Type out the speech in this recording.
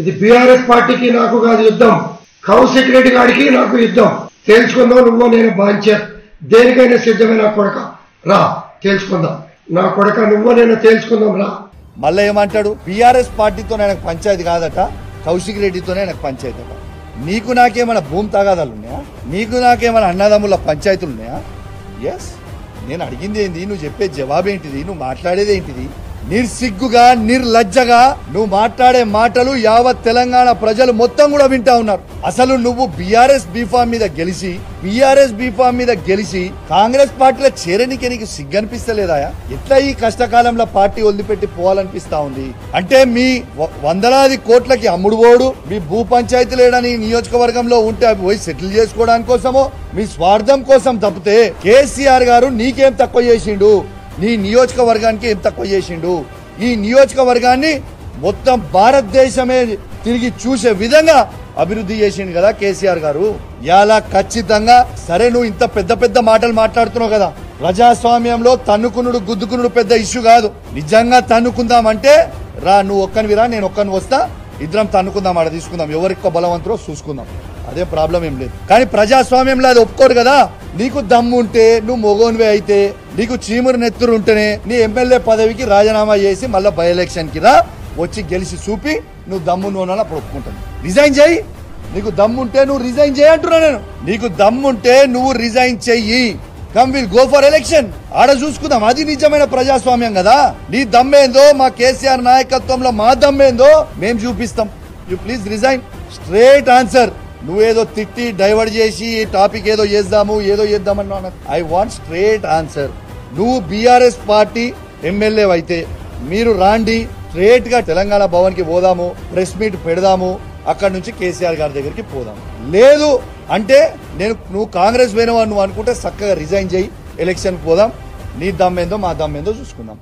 ఇది బీఆర్ఎస్ పార్టీకి నాకు కాదు యుద్ధం. కౌశిక్ రెడ్డి గారికి నాకు యుద్ధం. తేల్చుకుందాం నువ్వు నేను బాంచే దేనికైనా సిద్ధమే నా కొడక. రా తేల్చుకుందాం నా కొడక నువ్వు నేను తేల్చుకుందాం రా. మళ్ళీ ఏమంటాడు? బీఆర్ఎస్ పార్టీతో నాకు పంచాయతీ కాదట కౌశిక్ రెడ్డితోనే నాకు పంచాయతీ అట. నీకు నాకేమైనా భూమి తగాదాలు ఉన్నాయా? నీకు నాకేమైనా అన్నదమ్ముల పంచాయతీలు ఉన్నాయా? ఎస్ నేను అడిగింది ఏంది? నువ్వు చెప్పే జవాబు ఏంటిది నువ్వు మాట్లాడేది ఏంటిది నిర్సిగ్గుగా నిర్లజ్జగా నువ్వు మాట్లాడే మాటలు యావత్ తెలంగాణ ప్రజలు మొత్తం కూడా వింటా ఉన్నారు. అసలు నువ్వు బీఆర్ఎస్ బీఫామ్ మీద గెలిచి బీఆర్ఎస్ బీఫామ్ మీద గెలిచి కాంగ్రెస్ పార్టీలో చేరనికి నీకు సిగ్గనిపిస్తలేదా ఎట్లా ఈ కష్టకాలంలో పార్టీ వదిలిపెట్టి పోవాలనిపిస్తా ఉంది? అంటే మీ వ- వందలాది కోట్లకి అమ్ముడు పోడు మీ భూ పంచాయతీ లేడని నియోజకవర్గంలో ఉంటే అవి పోయి సెటిల్ చేసుకోవడానికి కోసమో మీ స్వార్థం కోసం తప్పితే కేసీఆర్ గారు నీకేం తక్కువ చేసిండు? నీ నియోజకవర్గానికి ఏం తక్కువ చేసిండు. ఈ నియోజకవర్గాన్ని మొత్తం భారతదేశమే తిరిగి చూసే విధంగా అభివృద్ధి చేసిండు కదా కేసీఆర్ గారు. ఇలా ఖచ్చితంగా సరే నువ్వు ఇంత పెద్ద పెద్ద మాటలు మాట్లాడుతున్నావు కదా. ప్రజాస్వామ్యంలో తన్నుకునుడు గుద్దుకునుడు పెద్ద ఇష్యూ కాదు. నిజంగా తన్నుకుందామంటే రా నువ్వు ఒక్కనివిరా నేను ఒక్కని వస్తా. ఇద్దరం తన్నుకుందాం ఆడ తీసుకుందాం. ఎవరికి బలవంతరో చూసుకుందాం. అదే ప్రాబ్లం ఏం లేదు. కానీ ప్రజాస్వామ్యంలో అది ఒప్పుకోరు కదా. నీకు దమ్ము ఉంటే నువ్వు మొగోనివే అయితే నీకు చీమురు నెత్తురు ఉంటేనే నీ ఎమ్మెల్యే పదవికి రాజీనామా చేసి మళ్ళీ బై ఎలక్షన్కి రా. వచ్చి గెలిచి చూపి నువ్వు దమ్ము నూనె అప్పుడు ఒప్పుకుంటాను. రిజైన్ చేయి. నీకు దమ్ముంటే నువ్వు రిజైన్ చేయి అంటున్నా నేను. నీకు దమ్ముంటే నువ్వు రిజైన్ చెయ్యి. Come will go for election ఆడ చూసుకుందాం. అది నిజమైన ప్రజాస్వామ్యం కదా. నీ దమ్మేందో మా కేసీఆర్ నాయకత్వంలో మా దమ్మేందో మేము చూపిస్తాం. You please resign straight answer నువ్వేదో తిట్టి డైవర్ట్ చేసి ఈ టాపిక్ ఏదో చేద్దాము ఏదో చేద్దామన్నా ఐ వాంట్ స్ట్రేట్ ఆన్సర్ నువ్వు బీఆర్ఎస్ పార్టీ ఎమ్మెల్యే అయితే మీరు రాండి స్ట్రేట్గా తెలంగాణ భవన్కి పోదాము ప్రెస్ మీట్ పెడదాము అక్కడ నుంచి కేసీఆర్ గారి దగ్గరికి పోదాం. లేదు అంటే నేను నువ్వు కాంగ్రెస్ పోయినవా నువ్వు అనుకుంటే చక్కగా రిజైన్ చేయి ఎలక్షన్ పోదాం నీ దమ్మేందో మా దమ్మేందో చూసుకుందాం.